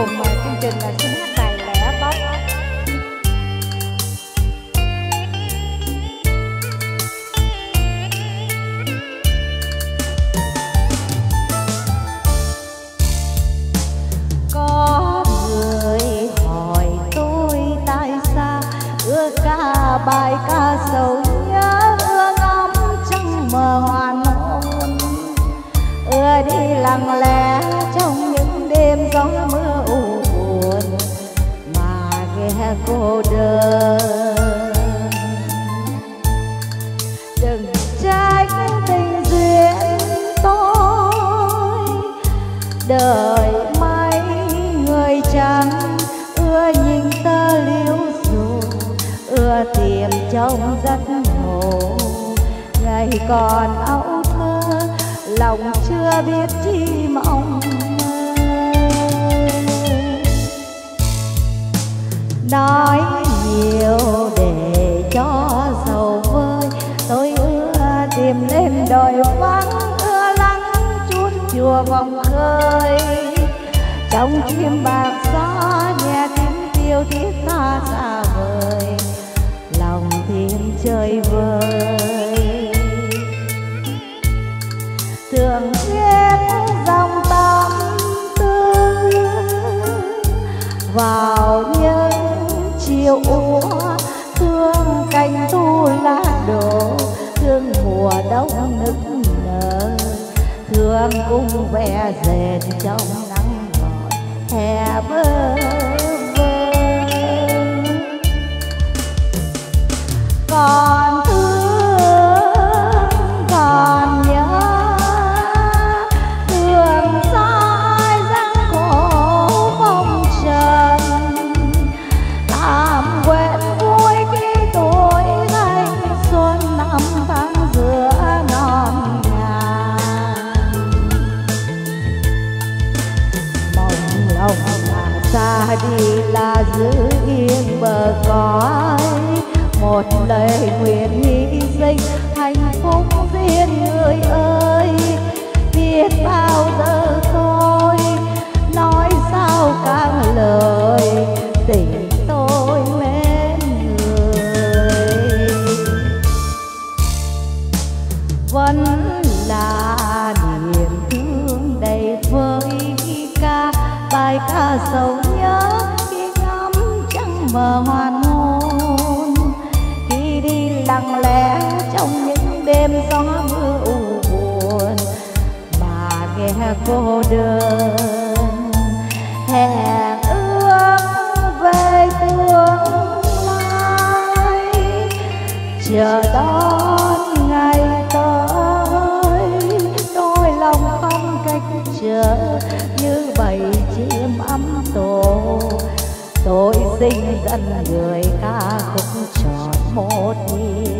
cùng chương trình là xin hát bài lẻ bóng có người hỏi tôi tại sao ưa ca bài ca cô đơn. Đừng trách tình duyên tôi. Đời mấy người chẳng ưa nhìn ta liễu dù, ưa tìm trong giấc ngủ. Ngày còn âu thơ, lòng chưa biết chi mong. Nói nhiều để cho sầu vơi. Tôi ưa tìm lên đồi vắng ưa lắng chút chùa vòng khơi. Trong chim bạc gió nghe tiếng tiêu thiết ta xa vời. Lòng thêm chơi vơi chiều úa, thương canh thu lá đổ, thương mùa đông nức nở. Thương cung vẽ dệt trong nắng ngọt, hè bơ giữ yên bờ cõi. Một lời nguyện nghĩ mơ hoan hoàn hôn khi đi lặng lẽ trong những đêm gió mưa u buồn, mà nghe cô đơn. Hẹn ước về tương lai, chờ đón ngày tới. Đôi lòng không cách chờ như bầy chim tôi sinh dân người ca khúc tròn một đi.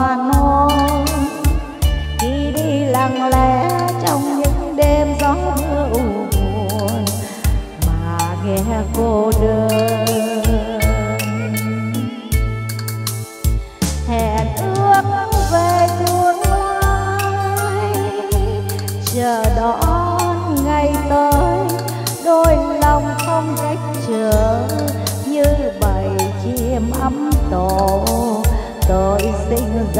hoa non khi đi lặng lẽ trong những đêm gió mưa u buồn mà nghe cô đơn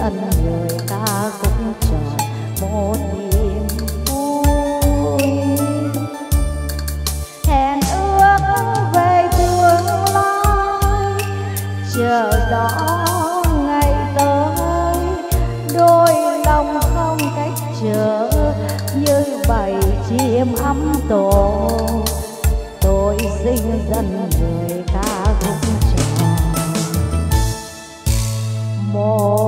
dân người ta cũng chọn một niềm vui. Hẹn ước về tương lai, chờ rõ ngày tới. Đôi lòng không cách chờ như bầy chim ấm tổ. Tôi sinh dân người ta cũng tròn một